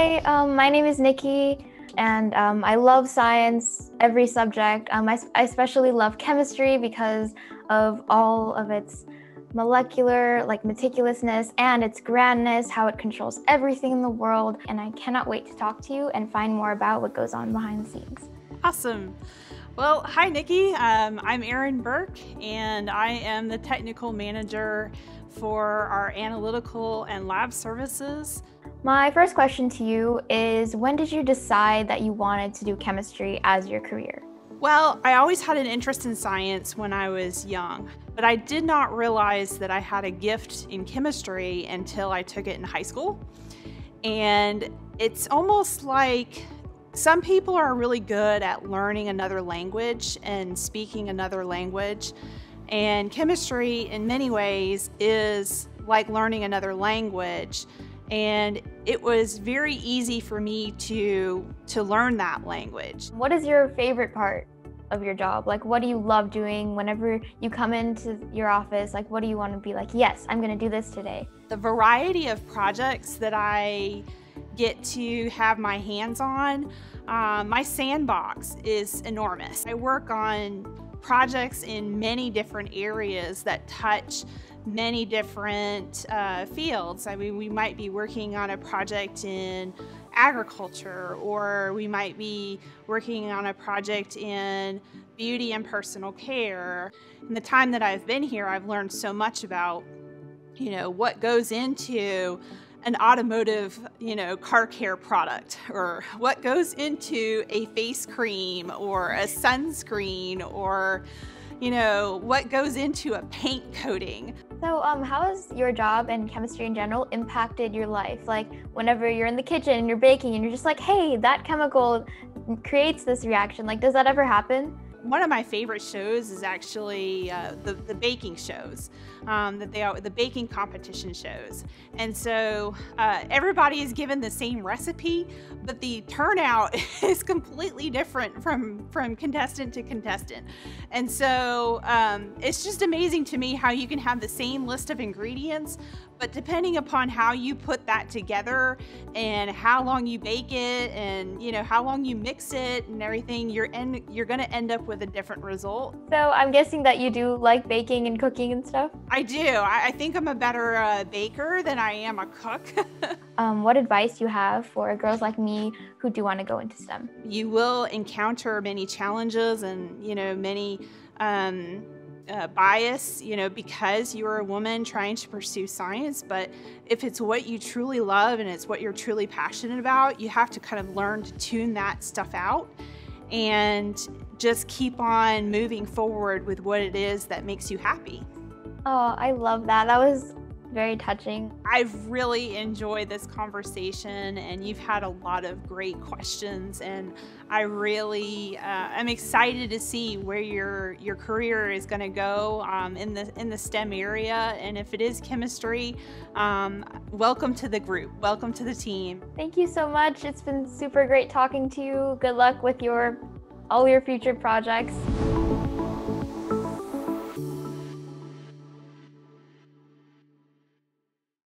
um, my name is Nikki, and um, I love science, every subject. Um, I, I especially love chemistry because of all of its molecular, like meticulousness, and its grandness, how it controls everything in the world. And I cannot wait to talk to you and find more about what goes on behind the scenes. Awesome. Well, hi, Nikki. Um, I'm Erin Burke, and I am the technical manager for our analytical and lab services. My first question to you is When did you decide that you wanted to do chemistry as your career? Well, I always had an interest in science when I was young, but I did not realize that I had a gift in chemistry until I took it in high school. And it's almost like some people are really good at learning another language and speaking another language. And chemistry, in many ways, is like learning another language. And it was very easy for me to, to learn that language. What is your favorite part of your job? Like, what do you love doing whenever you come into your office? Like, what do you want to be like, yes, I'm going to do this today? The variety of projects that I get to have my hands on. Uh, my sandbox is enormous. I work on projects in many different areas that touch many different uh, fields. I mean, we might be working on a project in agriculture, or we might be working on a project in beauty and personal care. In the time that I've been here, I've learned so much about, you know, what goes into an automotive, you know, car care product or what goes into a face cream or a sunscreen or you know, what goes into a paint coating. So, um, how has your job and chemistry in general impacted your life? Like, whenever you're in the kitchen and you're baking and you're just like, hey, that chemical creates this reaction. Like, does that ever happen? One of my favorite shows is actually uh, the, the baking shows um, that they are the baking competition shows. And so uh, everybody is given the same recipe but the turnout is completely different from from contestant to contestant. And so um, it's just amazing to me how you can have the same list of ingredients but depending upon how you put that together and how long you bake it and you know how long you mix it and everything, you're end, you're gonna end up with a different result. So I'm guessing that you do like baking and cooking and stuff. I do. I, I think I'm a better uh, baker than I am a cook. um, what advice you have for girls like me who do want to go into STEM? You will encounter many challenges and you know many. Um, uh, bias, you know, because you're a woman trying to pursue science. But if it's what you truly love and it's what you're truly passionate about, you have to kind of learn to tune that stuff out and just keep on moving forward with what it is that makes you happy. Oh, I love that. That was very touching. I've really enjoyed this conversation, and you've had a lot of great questions. And I really, uh, I'm excited to see where your your career is going to go um, in the in the STEM area. And if it is chemistry, um, welcome to the group. Welcome to the team. Thank you so much. It's been super great talking to you. Good luck with your all your future projects.